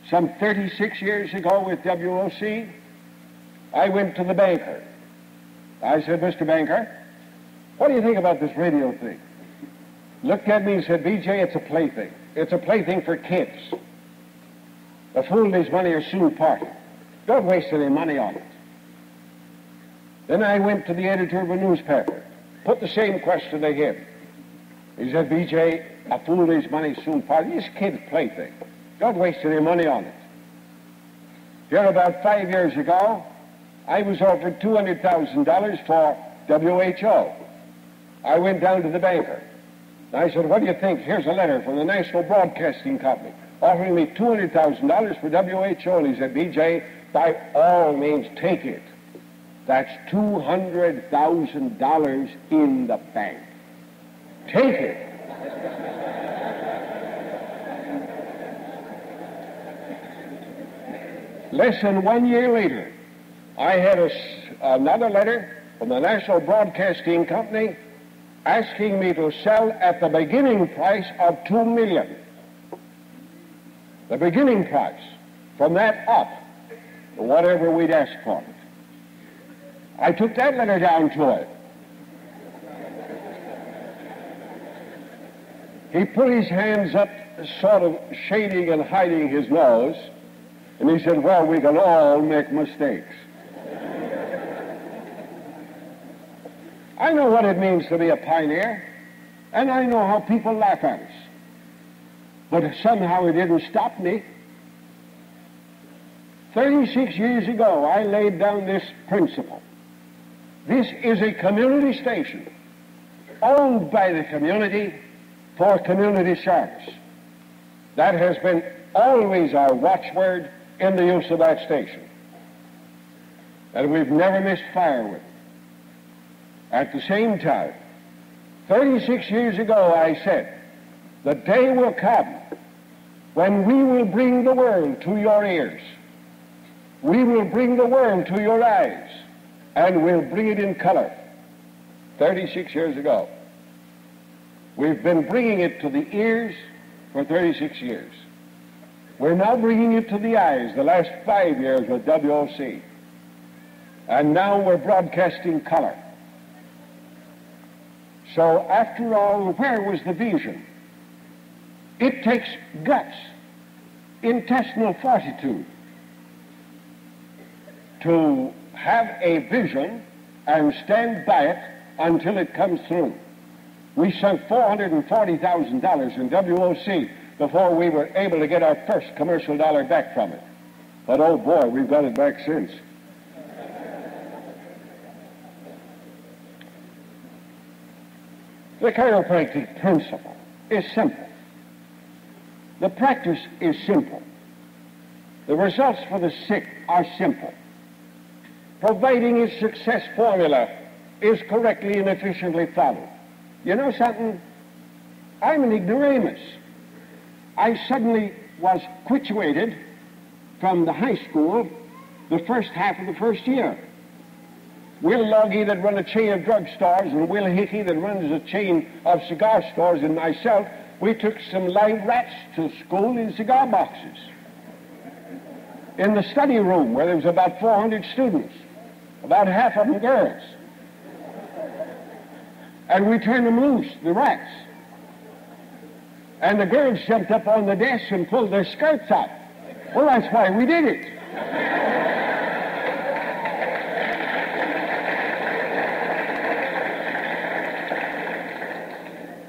some 36 years ago with WOC, I went to the banker. I said, Mr. Banker, what do you think about this radio thing? Looked at me and said, BJ, it's a plaything. It's a plaything for kids. The fool and his money are soon parted. Don't waste any money on it. Then I went to the editor of a newspaper, put the same question to him. He said, BJ, a fool his money soon parted. This kid's plaything. Don't waste any money on it. Here about five years ago, I was offered $200,000 for WHO. I went down to the banker. I said, what do you think? Here's a letter from the National Broadcasting Company offering me $200,000 for WHO. And he said, BJ, by all means, take it. That's $200,000 in the bank. Take it. Less than one year later, I had a, another letter from the National Broadcasting Company asking me to sell at the beginning price of two million. The beginning price. From that up whatever we'd ask for. I took that letter down to it. He put his hands up, sort of shading and hiding his nose, and he said, Well, we can all make mistakes. I know what it means to be a pioneer, and I know how people laugh at us. But somehow it didn't stop me. 36 years ago, I laid down this principle. This is a community station, owned by the community for community service. That has been always our watchword in the use of that station. And we've never missed fire with it. At the same time, 36 years ago, I said, the day will come when we will bring the world to your ears. We will bring the world to your eyes, and we'll bring it in color. 36 years ago. We've been bringing it to the ears for 36 years. We're now bringing it to the eyes the last five years with WOC. And now we're broadcasting color. So, after all, where was the vision? It takes guts, intestinal fortitude to have a vision and stand by it until it comes through. We sunk $440,000 in WOC before we were able to get our first commercial dollar back from it. But oh boy, we've got it back since. The chiropractic principle is simple. The practice is simple. The results for the sick are simple. Providing his success formula is correctly and efficiently followed. You know something? I'm an ignoramus. I suddenly was quituated from the high school the first half of the first year. Will Logie that run a chain of drug stores and Will Hickey that runs a chain of cigar stores and myself, we took some live rats to school in cigar boxes. In the study room where there was about 400 students, about half of them girls. And we turned them loose, the rats. And the girls jumped up on the desk and pulled their skirts out. Well, that's why we did it.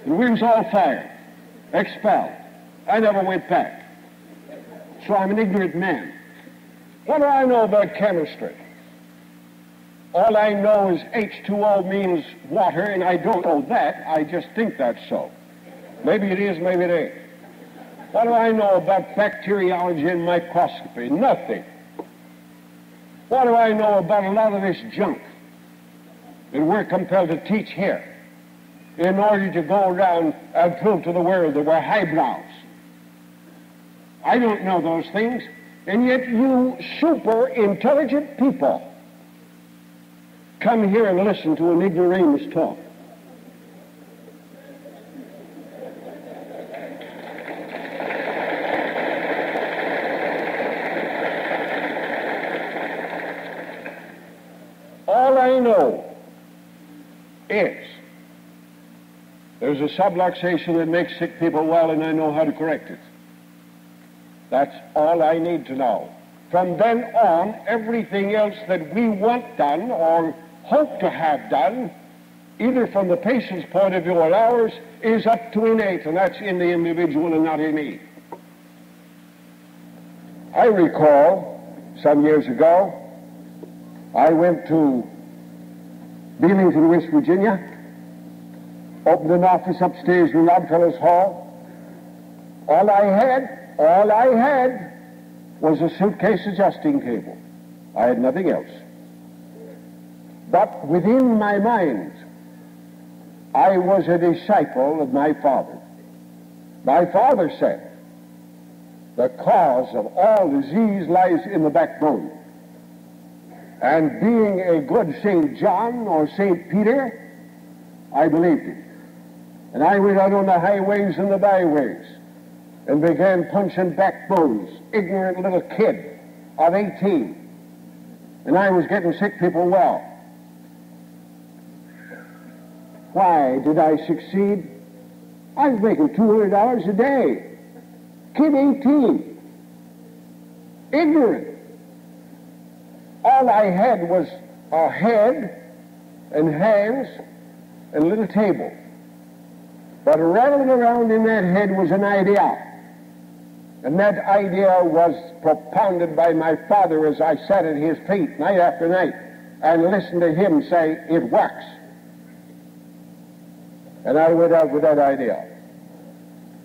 The we was all fired, expelled. I never went back. So I'm an ignorant man. What do I know about chemistry? All I know is H2O means water, and I don't know that. I just think that's so. Maybe it is, maybe it ain't. What do I know about bacteriology and microscopy? Nothing. What do I know about a lot of this junk that we're compelled to teach here in order to go around and prove to the world that we're highbrows? I don't know those things, and yet you super intelligent people come here and listen to an ignoramus talk. All I know is there's a subluxation that makes sick people well, and I know how to correct it. That's all I need to know. From then on, everything else that we want done or hope to have done, either from the patient's point of view or ours, is up to innate, and that's in the individual and not in me. I recall some years ago, I went to Belington, West Virginia, opened an office upstairs in Oddfellows Hall. All I had, all I had was a suitcase adjusting table. I had nothing else. But within my mind, I was a disciple of my father. My father said, the cause of all disease lies in the backbone. And being a good St. John or St. Peter, I believed it. And I went out on the highways and the byways and began punching backbones, ignorant little kid of 18. And I was getting sick people well. Why did I succeed? I was making $200 a day. Kid 18. Ignorant. All I had was a head and hands and a little table. But rattling around in that head was an idea. And that idea was propounded by my father as I sat at his feet night after night and listened to him say, It works. And I went out with that idea.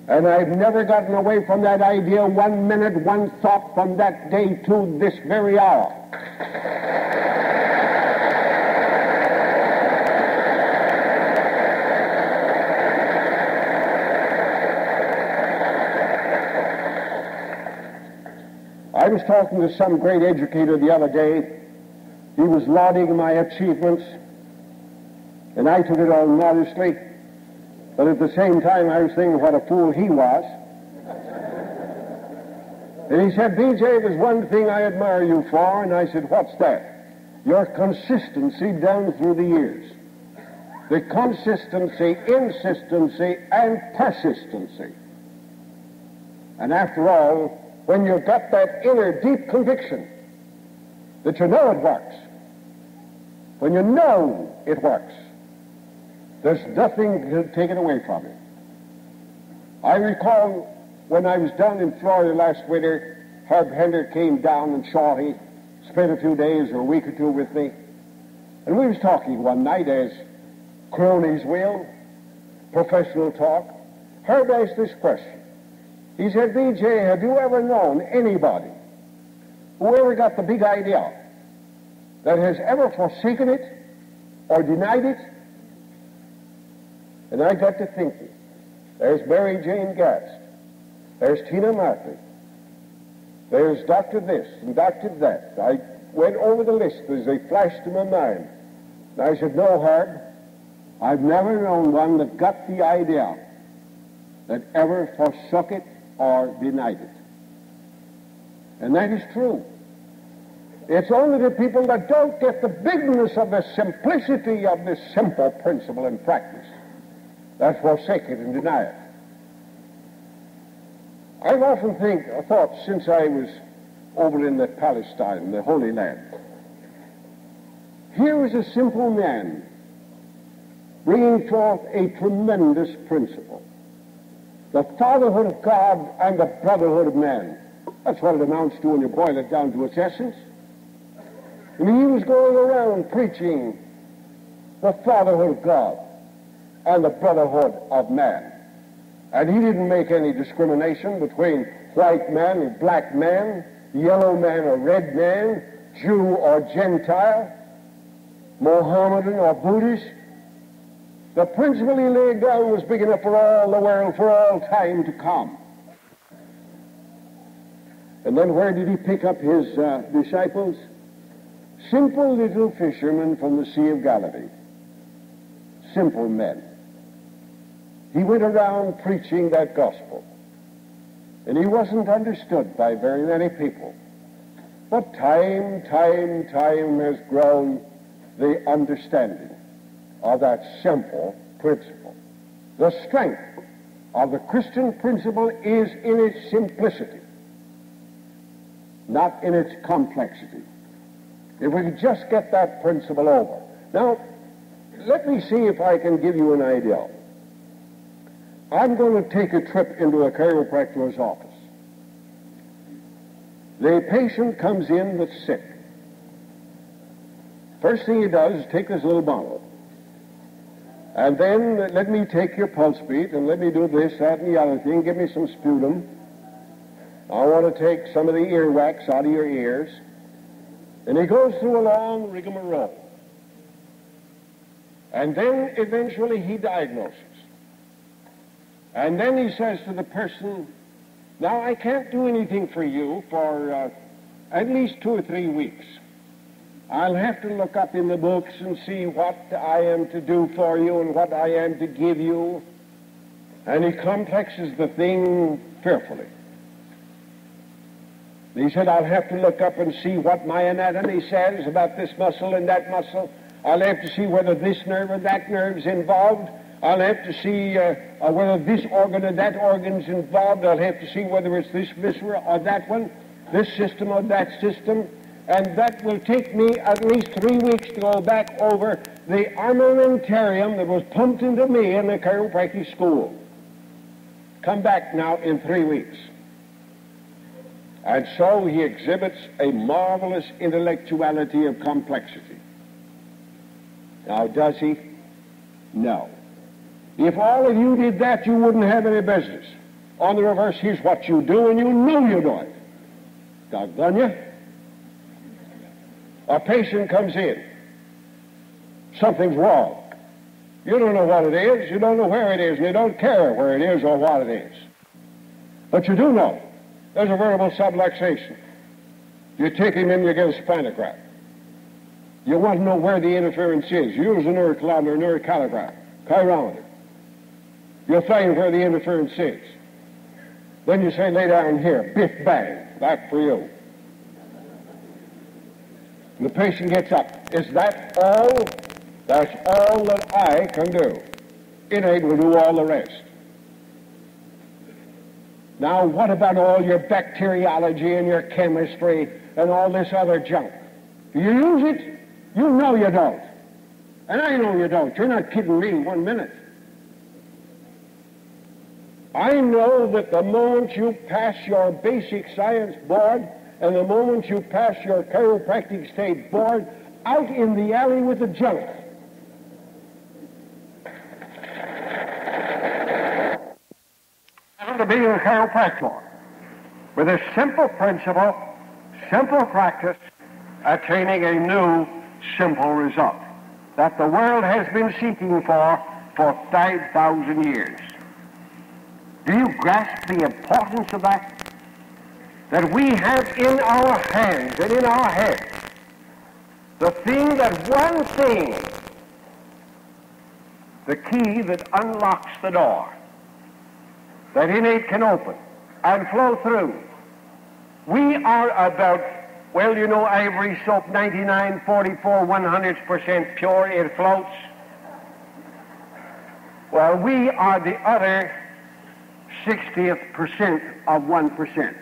And I've never gotten away from that idea one minute, one thought from that day to this very hour. I was talking to some great educator the other day. He was lauding my achievements, and I took it all modestly. But at the same time, I was thinking what a fool he was. And he said, BJ, there's one thing I admire you for. And I said, what's that? Your consistency down through the years. The consistency, insistency, and persistency. And after all, when you've got that inner deep conviction that you know it works, when you know it works, there's nothing to take it away from you. I recall when I was down in Florida last winter, Herb Hender came down and Shorty spent a few days or a week or two with me. And we was talking one night as cronies will, professional talk. Herb asked this question. He said, BJ, have you ever known anybody who ever got the big idea that has ever forsaken it or denied it? And I got to thinking, there's Mary Jane Gast, there's Tina Martley, there's Dr. this and Dr. that. I went over the list as they flashed to my mind. And I said, no, Herb, I've never known one that got the idea that ever forsook it or denied it. And that is true. It's only the people that don't get the bigness of the simplicity of this simple principle in practice that forsake it and deny it. I've often think, thought since I was over in the Palestine, the Holy Land, here was a simple man bringing forth a tremendous principle the fatherhood of God and the brotherhood of man. That's what it amounts to when you boil it down to its essence. And he was going around preaching the fatherhood of God and the brotherhood of man. And he didn't make any discrimination between white man and black man, yellow man or red man, Jew or Gentile, Mohammedan or Buddhist. The principle he laid down was big enough for all the world, for all time to come. And then where did he pick up his uh, disciples? Simple little fishermen from the Sea of Galilee. Simple men. He went around preaching that gospel. And he wasn't understood by very many people. But time, time, time has grown the understanding of that simple principle. The strength of the Christian principle is in its simplicity, not in its complexity. If we could just get that principle over. Now, let me see if I can give you an idea. I'm going to take a trip into a chiropractor's office. The patient comes in that's sick. First thing he does is take this little bottle. And then let me take your pulse beat and let me do this, that, and the other thing. Give me some sputum. I want to take some of the earwax out of your ears. And he goes through a long rigmarole. And then eventually he diagnoses. And then he says to the person, Now I can't do anything for you for uh, at least two or three weeks. I'll have to look up in the books and see what I am to do for you and what I am to give you. And he complexes the thing fearfully. He said, I'll have to look up and see what my anatomy says about this muscle and that muscle. I'll have to see whether this nerve or that nerve's involved. I'll have to see uh, uh, whether this organ or that organ's involved. I'll have to see whether it's this viscera or that one, this system or that system and that will take me at least three weeks to go back over the armamentarium that was pumped into me in the chiropractic school. Come back now in three weeks. And so he exhibits a marvelous intellectuality of complexity. Now, does he? No. If all of you did that, you wouldn't have any business. On the reverse, here's what you do, and you know you do it. Doggone you. A patient comes in. Something's wrong. You don't know what it is, you don't know where it is, and you don't care where it is or what it is. But you do know there's a vertebral subluxation. You take him in, you get a spinograph. You want to know where the interference is. Use a neurocloud or neurocalograph, chirometer. You'll find where the interference is. Then you say, lay down here, biff bang, back for you. The patient gets up. Is that all? That's all that I can do. Innate will do all the rest. Now, what about all your bacteriology and your chemistry and all this other junk? Do you use it? You know you don't. And I know you don't. You're not kidding me one minute. I know that the moment you pass your basic science board, and the moment you pass your chiropractic state board, out in the alley with the junk. to be a chiropractor with a simple principle, simple practice, attaining a new simple result that the world has been seeking for for 5,000 years. Do you grasp the importance of that? that we have in our hands and in our heads the thing that one thing, the key that unlocks the door, that innate can open and flow through. We are about, well, you know, ivory soap 99, 44, 100% pure, it floats. Well, we are the other 60th percent of 1%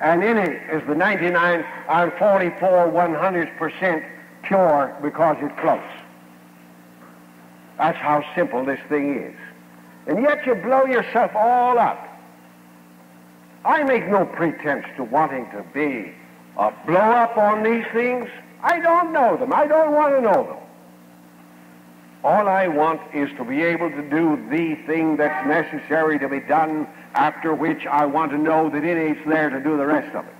and in it is the 99 and 44 100% pure because it floats. That's how simple this thing is. And yet you blow yourself all up. I make no pretense to wanting to be a blow up on these things. I don't know them. I don't want to know them. All I want is to be able to do the thing that's necessary to be done, after which I want to know that it is there to do the rest of it.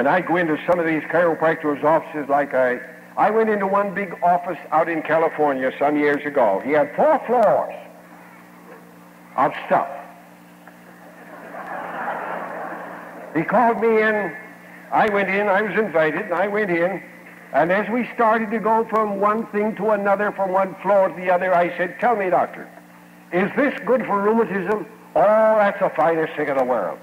when I go into some of these chiropractors' offices, like I, I went into one big office out in California some years ago. He had four floors of stuff. He called me in. I went in. I was invited, and I went in. And as we started to go from one thing to another, from one floor to the other, I said, Tell me, doctor, is this good for rheumatism? Oh, that's the finest thing in the world.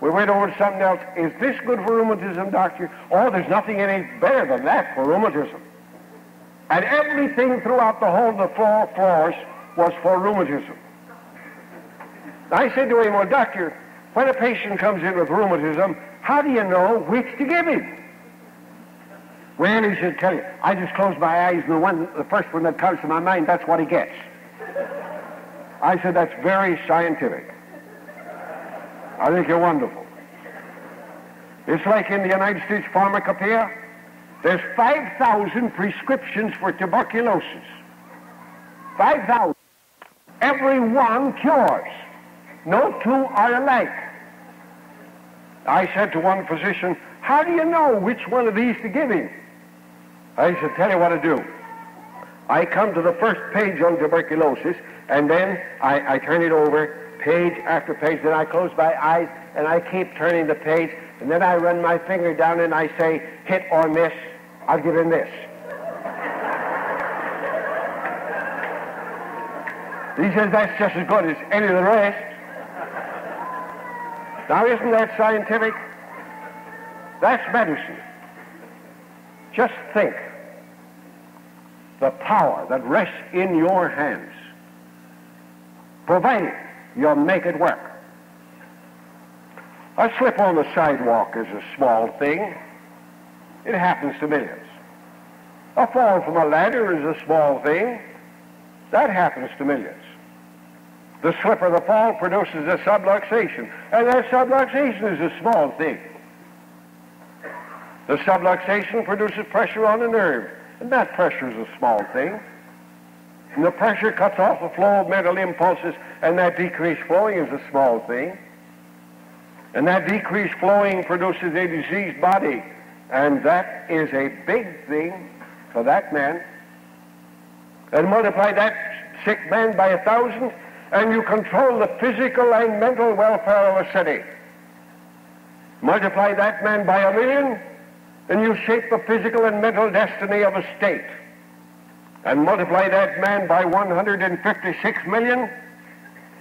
We went over to something else. Is this good for rheumatism, doctor? Oh, there's nothing any better than that for rheumatism. And everything throughout the whole of the four floors was for rheumatism. I said to him, well, doctor, when a patient comes in with rheumatism, how do you know which to give him? Well, he said, tell you, I just close my eyes and the one, the first one that comes to my mind, that's what he gets. I said, that's very scientific. I think you're wonderful. It's like in the United States Pharmacopoeia, there's 5,000 prescriptions for tuberculosis. 5,000. Every one cures. No two are alike. I said to one physician, how do you know which one of these to give him? I said, tell you what to do. I come to the first page on tuberculosis, and then I, I turn it over page after page. Then I close my eyes and I keep turning the page, and then I run my finger down and I say, hit or miss. I'll give him this. He says that's just as good as any of the rest. Now, isn't that scientific? That's medicine. Just think the power that rests in your hands, provided you'll make it work. A slip on the sidewalk is a small thing. It happens to millions. A fall from a ladder is a small thing. That happens to millions. The slip or the fall produces a subluxation, and that subluxation is a small thing. The subluxation produces pressure on the nerve, and that pressure is a small thing. And the pressure cuts off the flow of mental impulses, and that decreased flowing is a small thing. And that decreased flowing produces a diseased body, and that is a big thing for that man. And multiply that sick man by a thousand, and you control the physical and mental welfare of a city. Multiply that man by a million, and you shape the physical and mental destiny of a state and multiply that man by 156 million,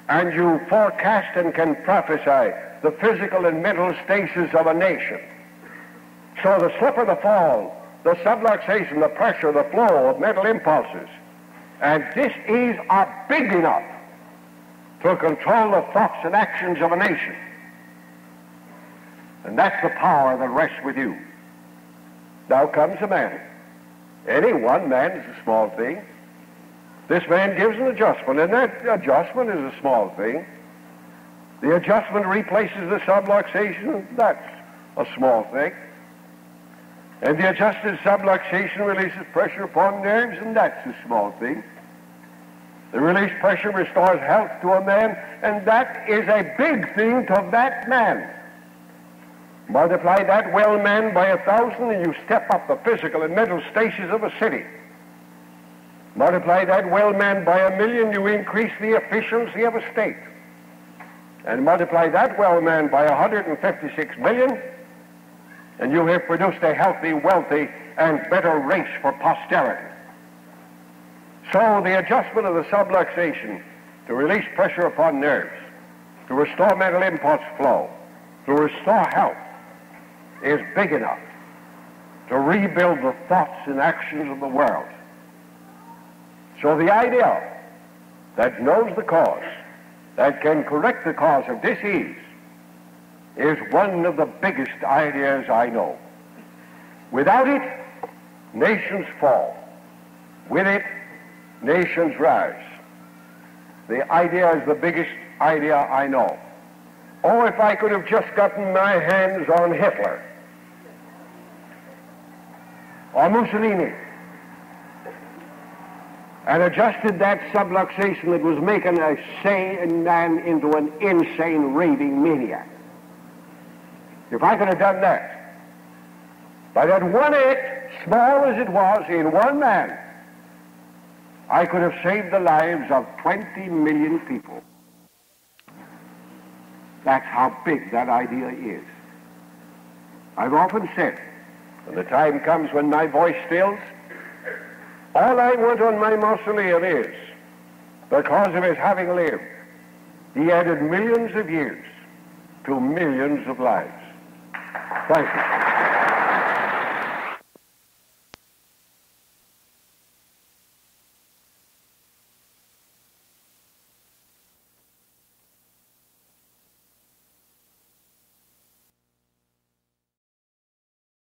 and you forecast and can prophesy the physical and mental stasis of a nation. So the slip or the fall, the subluxation, the pressure, the flow of mental impulses, and this is are big enough to control the thoughts and actions of a nation. And that's the power that rests with you. Now comes a man any one man is a small thing. This man gives an adjustment, and that adjustment is a small thing. The adjustment replaces the subluxation, that's a small thing. And the adjusted subluxation releases pressure upon nerves, and that's a small thing. The released pressure restores health to a man, and that is a big thing to that man. Multiply that well man by a thousand and you step up the physical and mental stations of a city. Multiply that well man by a million, you increase the efficiency of a state. And multiply that well man by 156 million, and you have produced a healthy, wealthy, and better race for posterity. So the adjustment of the subluxation to release pressure upon nerves, to restore mental impulse flow, to restore health, is big enough to rebuild the thoughts and actions of the world. So the idea that knows the cause, that can correct the cause of disease, is one of the biggest ideas I know. Without it, nations fall. With it, nations rise. The idea is the biggest idea I know. Oh, if I could have just gotten my hands on Hitler or Mussolini and adjusted that subluxation that was making a sane man into an insane, raving maniac. If I could have done that, by that one act, small as it was, in one man, I could have saved the lives of 20 million people. That's how big that idea is. I've often said, when the time comes when my voice fails, all I want on my mausoleum is, because of his having lived, he added millions of years to millions of lives. Thank you.